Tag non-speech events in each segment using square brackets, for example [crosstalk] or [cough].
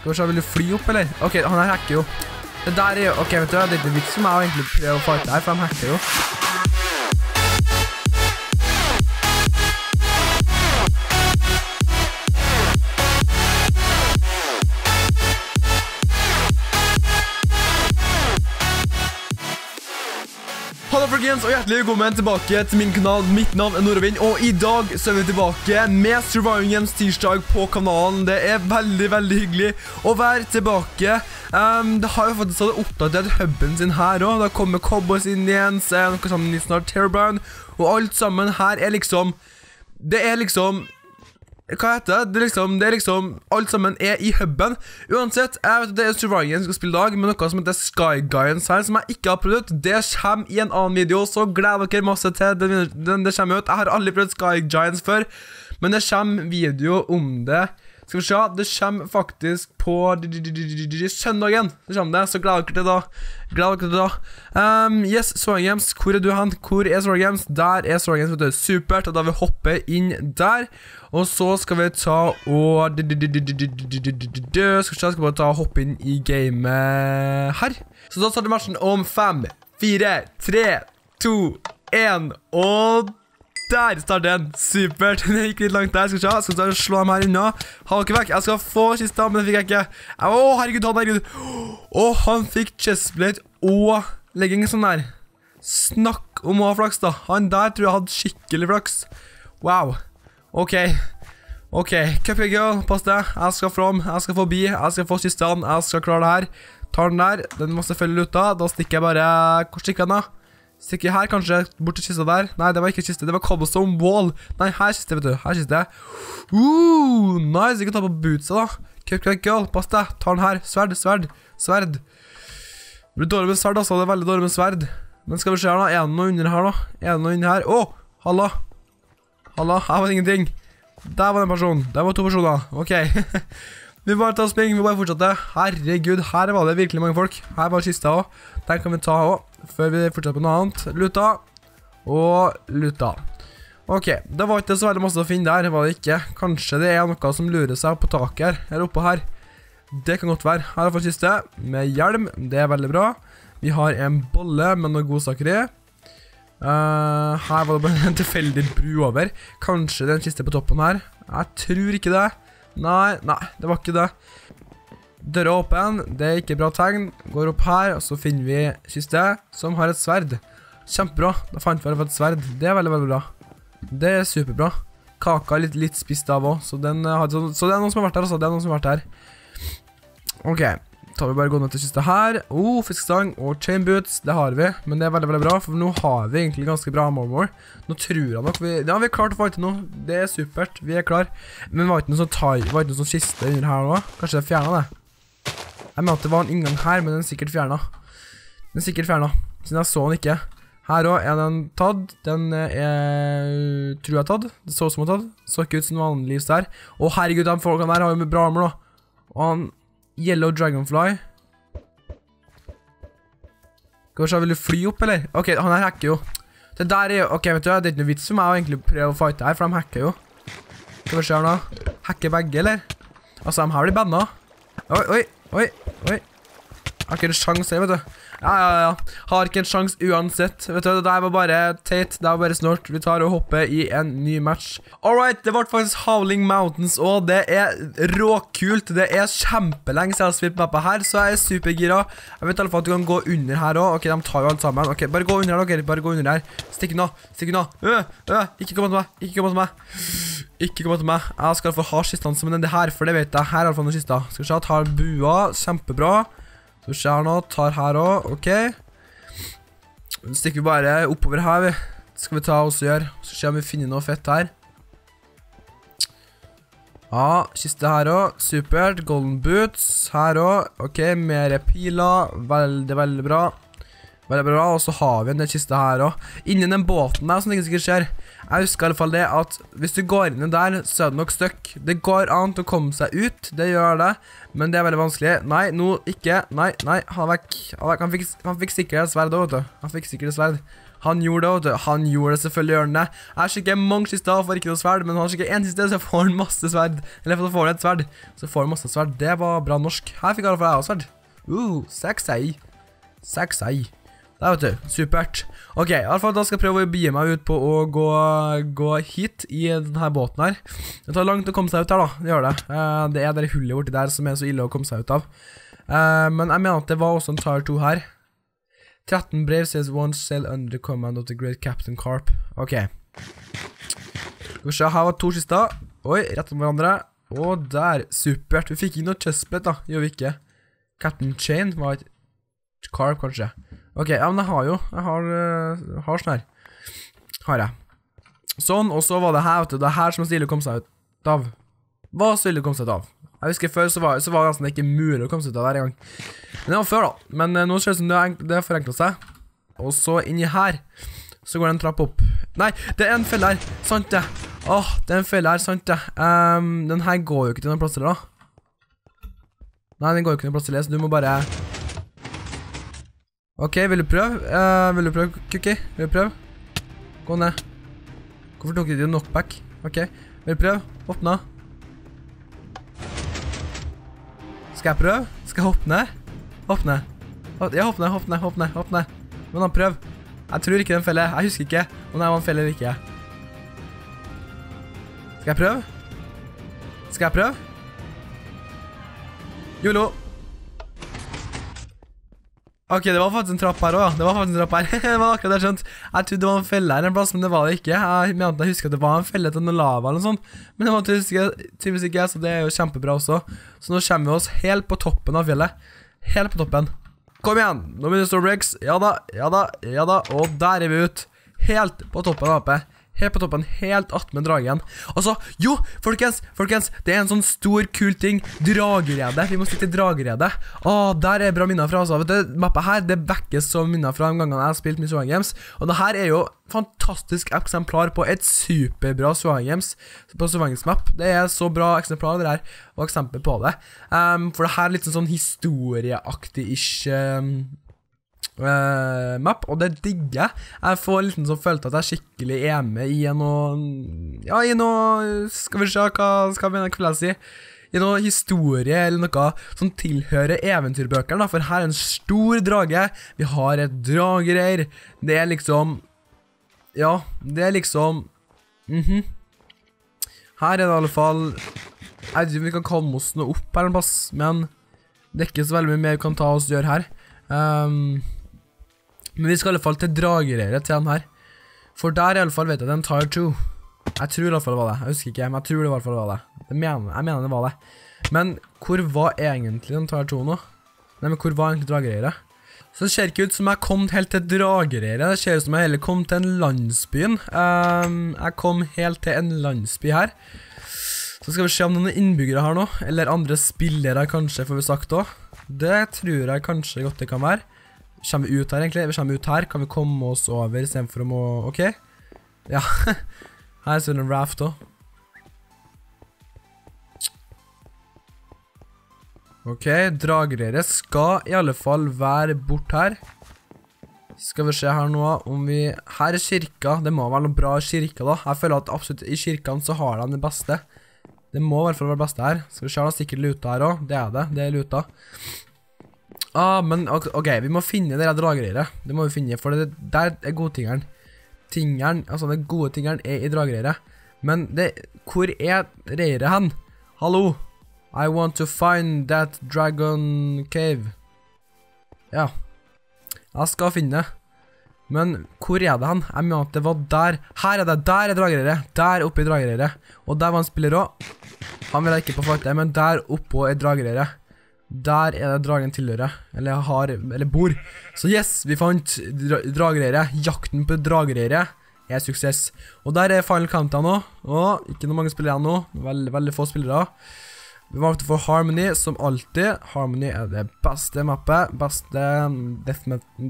Skal vi se, vil du fly opp, eller? Ok, han her hacker jo. Det der er jo Ok, vet du, det er ikke vits for meg å egentlig prøve å fighte her, for han hacker jo. Folkens, og hjertelig velkommen tilbake til min kanal. Mitt navn er Nordavind og i dag så er vi tilbake med Surviving Games tirsdag på kanalen. Det er veldig, veldig hyggelig å være tilbake. Det har jo faktisk hadde oppdatert hubben sin her også. Da kommer Cowboys er noe sammen i snart Terrorbound, og alt sammen her er liksom, det er liksom, hva heter det? Det er liksom, det er liksom Alt sammen er i huben. Uansett, jeg vet at det er Surviving som skal spille i dag, men noe som heter Sky Guidance her, som jeg ikke har prøvd ut, det kommer i en annen video, så gleder dere masse til den, den det kommer ut. Jeg har aldri prøvd Sky Giants før, men det kommer video om det. Skal vi se, det kommer faktisk på søndagen. Det det, så gleder dere til da. Gleder dere til da. Um, yes, Swag Games, hvor er du hen? Hvor er Swag Games? Der er Swag Games, vet du. Supert, da vil vi hoppe inn der. Og så skal vi ta og Skal vi se, skal bare ta og hoppe inn i gamet her. Så da starter matchen om fem, fire, tre, to, én, og der starter den. Supert. [laughs] Den gikk litt langt der. Skal vi se, skal vi slå dem her unna. var ikke vekk. Jeg skal få kista, men den fikk jeg ikke. Å, herregud, han, herregud. Å, han fikk chestplate og legging sånn der. Snakk om å ha flaks, da. Han der tror jeg hadde skikkelig flaks. Wow. Ok. Ok, Cuphead Girl, pass deg. Jeg skal fram, jeg skal forbi, jeg skal få kistene, jeg skal klare det her. Tar den der, den må selvfølgelig ut da. Da stikker jeg bare Hvor stikker den, da? Stikker her, kanskje, bort til kista der. Nei, det var ikke kiste, det var cobblestone wall. Nei, her kiste, vet du. Her kiste. Uh, nice, Ikke ta på bootsa, da. Cuphead Girl, pass deg. Ta den her. Sverd, sverd, sverd. Det blir dårlig med sverd, altså. Det er veldig dårlig med sverd. Men skal vi se her, da. Er det noe under her, da? Er det noe under her? Å, halla. Halla, her var det ingenting. Der var det en person. Der var to personer. Ok. [laughs] vi bare tar spring, vi bare fortsetter. Herregud, her var det virkelig mange folk. Her var kista også. Den kan vi ta også. Før vi fortsetter på noe annet. Luta. Og luta. Ok, det var ikke så veldig masse å finne der, var det ikke. Kanskje det er noe som lurer seg på taket her. eller oppå her. Det kan godt være. Her er for siste, Med hjelm. Det er veldig bra. Vi har en bolle med noe godsaker i. Uh, her var det bare en tilfeldig bru over. Kanskje det er en kiste på toppen her. Jeg tror ikke det. Nei, nei, det var ikke det. Døra åpen, det er ikke bra tegn. Går opp her, og så finner vi kiste som har et sverd. Kjempebra. Da fant vi et sverd. Det er veldig, veldig bra. Det er superbra. Kaka er litt, spist av også, så, så det er noen som har vært her, altså. Det er noen som har vært her. Ok tar vi bare gå ned til kista her. Oh, fiskestang og chain boots, det har vi. Men det er veldig, veldig bra, for nå har vi egentlig ganske bra marmor. Nå tror jeg nok vi... Ja, vi er klart å fighte nå. Det er supert. Vi er klar. Men var ikke noe sånn, tai, var ikke noe sånn kiste under her nå? Kanskje det er fjernet det? Jeg mener at det var en inngang her, men den er sikkert fjernet. Den er sikkert fjernet, siden jeg så den ikke. Her også er den tatt. Den er... Tror jeg tatt. Det så som den tatt. Så ikke ut som vanligvis der. Å, herregud, de folkene der har jo bra armor da. Og han... Yellow Dragonfly. Skal vi se, vil du fly opp, eller? Ok, han her hacker jo. Det der er jo, ok, vet du, det er ikke noe vits for meg å egentlig prøve å fighte her, for de hacker jo. Skal vi se her nå. Hacker begge, eller? Altså, de her blir banna. Oi, oi, oi, oi. Jeg har ikke en sjanse, vet du. Ja, ja, ja. Har ikke en sjanse uansett. Vet du, det der var bare teit. Det var bare snort. Vi tar og hopper i en ny match. Alright, det ble faktisk Howling Mountains, òg. det er råkult. Det er kjempelenge siden jeg har spilt mappa her, så jeg er supergira. Jeg vet i alle fall at du kan gå under her også. Ok, de tar jo alt sammen. Ok, bare gå under her, dere. Bare gå under her. Stikk unna. Stikk unna. Øh, øh. Ikke kom til meg. Ikke kom til meg. Ikke kom til meg. Jeg skal få ha kistene som det her, for det vet jeg. Her er i hvert fall noen kister. Skal vi se, tar bua. Kjempebra. Så se her nå, tar her også, ok. Så stikker vi bare oppover her, vi. Det skal vi ta og gjøre. Så ser vi om vi finner noe fett her. Ja, kiste her også. Supert. Golden boots her også. Ok, mer piler. Veldig, veldig bra. Veldig bra, og så har vi en del kiste her også. Innen den båten der, som det ikke sikkert skjer. Jeg husker i alle fall det at hvis du går inn der, så er det nok støkk. Det går an å komme seg ut, det gjør det. Men det er veldig vanskelig. Nei, nå ikke. Nei, nei, ha vekk. Ha vekk. Han fikk, han fikk sverd også, vet du. Han fikk sikkert et sverd. Han gjorde det, vet du. Han gjorde det, selvfølgelig gjør han det. Jeg skikker mange av, får ikke noe sverd, men han skikker én siste, så får han masse sverd. Eller så får han et sverd, så får han masse sverd. Det var bra norsk. Her fikk i alle fall jeg også sverd. Uh, seks ei. Seks ei. Der, vet du. Supert. Ok, i hvert fall da skal jeg prøve å begi meg ut på å gå, gå hit i denne båten her. Det tar langt å komme seg ut her, da. Det gjør det. Eh, det er det hullet borti der som er så ille å komme seg ut av. Eh, men jeg mener at det var også en Tire 2 her. 13 brev says one sail under command of the great Captain Carp. Ok. Skal vi se, her var to kister. Oi, rett om hverandre. Og der, supert. Vi fikk ikke noe chestplate da, gjør vi ikke. Captain Chain var et Carp, kanskje. Ok, ja, men jeg har jo Jeg har, uh, har sånn her. Har jeg. Sånn, og så var det her, vet du. Det er her som er kom seg ut av. Hva stille kom seg ut av? Jeg husker Før så var, så var det nesten ikke mulig å komme seg ut av hver gang. Men det var før, da. Men uh, nå ser det som det, det forenkla seg. Og så inni her så går det en trapp opp. Nei, det er en felle her. Sant det. Åh, det er en felle her, sant det. Um, den her går jo ikke til noen plasser, da. Nei, den går jo ikke til noen plasser, så du må bare Ok, vil du prøve? Uh, vil du prøve, Cookie? Vil du prøve? Gå ned. Hvorfor tok ikke knockback? Ok, vil du prøve? Åpne. Skal jeg prøve? Skal jeg hoppe ned? Hoppe ned. Ja, hoppe ned, hoppe ned, hoppe ned. Men da prøv. Jeg tror ikke den feller. Jeg husker ikke om det var en felle eller ikke. Skal jeg prøve? Skal jeg prøve? Jolo. Ok, det var faktisk en trapp her også, Det var faktisk en trapp her. [laughs] det var akkurat det, skjønt. Jeg trodde det var en felle her en plass, men det var det ikke. Jeg mente jeg husker at det var en felle til noe lava eller noe sånt. Men det var tydeligvis ikke, så det er jo kjempebra også. Så nå kommer vi oss helt på toppen av fjellet. Helt på toppen. Kom igjen, nå begynner Storbricks. Ja da, ja da, ja da. Og der er vi ut. Helt på toppen av apet. Helt på toppen, helt attmed dragen. Altså, jo, folkens, folkens, det er en sånn stor, kul ting. Dragerede. Vi må stikke til dragerede. Å, der er bra minner fra, altså. Vet du, mappa her, det vekkes som minner fra de gangene jeg har spilt mye Suan Games. Og det her er jo fantastisk eksemplar på et superbra Suan Games på Suan Games map. Det er så bra eksemplar, det her, og eksempel på det. Um, for det her er litt sånn historieaktig-ish um, uh, map, og det digger jeg. Jeg får liksom sånn følelse at jeg skikkelig er med i noe Ja, i noe Skal vi se, hva skal vi jeg si? I noe historie eller noe som tilhører eventyrbøkene, for her er en stor drage. Vi har et dragereir. Det er liksom Ja, det er liksom Mhm. Mm her er det i alle fall Jeg vet ikke om vi kan komme oss noe opp her en plass, men det er ikke så veldig mye mer vi kan ta oss og gjøre her. Um, men vi skal i alle fall til dragereret til den her. For der i alle fall vet jeg det er en Tire 2. Jeg tror i alle fall det var det. Jeg husker ikke, men jeg tror det i hvert fall var det. jeg mener det var det. Men hvor var egentlig den Tire 2 nå? Nei, men hvor var egentlig dragereiret? Så det ser ikke ut som jeg kom helt til dragereiret. Det ser ut som jeg heller kom til en landsbyen. Um, jeg kom helt til en landsby her. Så skal vi se om noen innbyggere har nå. Eller andre spillere kanskje, får vi sagt også. Det tror jeg kanskje godt det kan være. Kommer vi ut her, egentlig? Vi kommer ut her. Kan vi komme oss over istedenfor å må OK? Ja. [laughs] her ser vi en raft òg. OK, dragereiret skal i alle fall være bort her. Skal vi se her nå om vi Her er kirka. Det må være noe bra kirka da. Jeg føler at absolutt i kirkene så har de det beste. Det må i hvert fall være det beste her. Skal vi se, det er sikkert luta her òg. Det er det. Det er luta. Ah, men ok, vi må finne det dragereiret. Det må vi finne, for det der er godtingeren. Tingeren, altså den gode tingeren er i dragereiret. Men det, hvor er reiret hen? Hallo? I want to find that dragon cave. Ja. Jeg skal finne. Men hvor er det hen? Jeg mener at det var der. Her er det. Der er dragereiret. Der oppe i dragereiret. Og der var en spiller også. Han vil jeg ikke på fakta, men der oppe er dragereiret. Der er det dragen tilhører, eller har, eller bor. Så yes, vi fant dra dragereiret. Jakten på dragereiret er suksess. Og der er Final Countdown nå. Og ikke noe mange spillere nå. Veldig, veldig få spillere. Vi valgte for Harmony, som alltid. Harmony er det beste mappet. Beste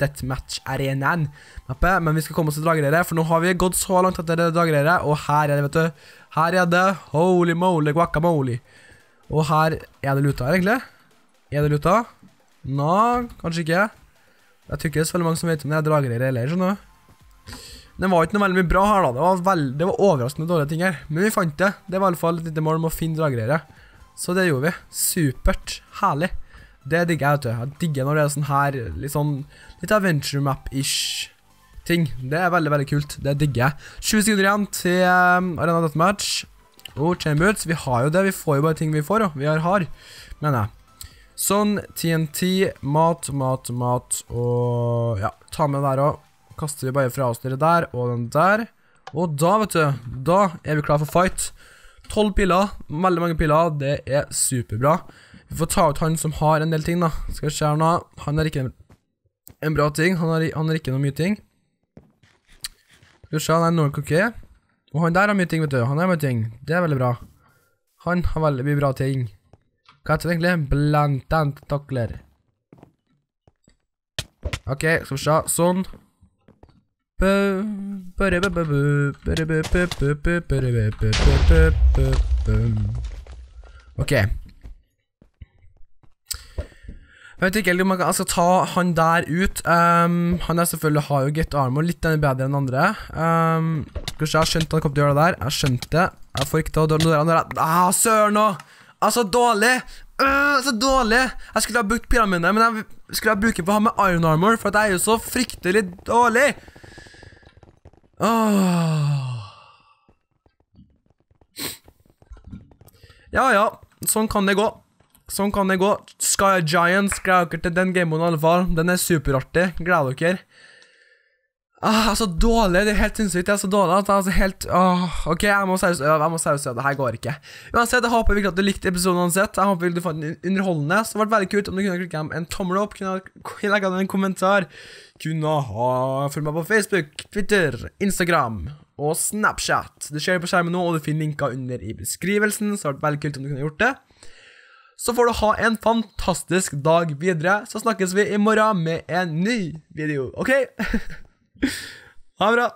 deathmatch-arenaen. Mappet. Men vi skal komme oss til dragereiret, for nå har vi gått så langt etter dragereiret. Og her er det, vet du. Her er det holy moly guacamole. Og her er det luta egentlig. Er det luta? Nå, kanskje ikke. Jeg tror ikke det er så veldig mange som vet om det er dragereier eller, du. Det var ikke noe veldig mye bra her, da. Det var, veld, det var overraskende dårlige ting her. Men vi fant det. Det var i alle fall et lite mål om å finne dragreiret. Så det gjorde vi. Supert. Herlig. Det digger jeg, vet du. Jeg digger når det er sånn her litt sånn litt adventure map-ish ting. Det er veldig, veldig kult. Det digger jeg. 20 sekunder igjen til um, Arena Deathmatch. Og Chambers. Vi har jo det. Vi får jo bare ting vi får, jo. vi har hard, mener jeg. Sånn. TNT. Mat, mat, mat. Og ja, ta med der også. kaster vi bare fra oss dere der og den der. Og da, vet du, da er vi klar for fight. Tolv piller, veldig mange piller, det er superbra. Vi får ta ut han som har en del ting, da. Skal vi se her nå. Han har ikke en, bra ting, han har, ikke noe mye ting. Skal vi se, han er noe ok Og han der har mye ting, vet du. Han har mye ting. Det er veldig bra. Han har veldig mye bra ting. Det egentlig? Blantant takler. Ok, skal vi se. Sånn. Ok. Jeg vet ikke helt om jeg skal ta han der ut. Um, han er selvfølgelig har jo get armor, litt bedre enn andre. Um, skal vi se, jeg skjønte han kom til å gjøre det der. Jeg skjønte det. Jeg får ikke ta døren der. Ah, søren nå! Altså, dårlig! Uh, så dårlig! Jeg skulle ha brukt pilene mine, men jeg skulle ha brukt på ha med iron armor, for jeg er jo så fryktelig dårlig! Åh. Ja, ja. Sånn kan det gå. Sånn kan det gå. Sky Giants gleder dere til den gamen i alle fall. Den er superartig. Gleder dere. Ah, så dårlig. Det er helt sinnssykt. Det er så dårlig at jeg er helt åh, OK, jeg må seriøst øve. Jeg må seriøst øve. Det her går ikke. Uansett, jeg håper virkelig at du likte episoden uansett. Jeg håper du fant den underholdende. Så det ble veldig kult om du kunne klikke en tommel opp, kunne legge ned en kommentar kunne ha følge meg på Facebook, Twitter, Instagram og Snapchat. Det skjer på skjermen nå, og du finner linker under i beskrivelsen, så det ble veldig kult om du kunne gjort det. Så får du ha en fantastisk dag videre, så snakkes vi i morgen med en ny video, OK? [laughs] ha det bra.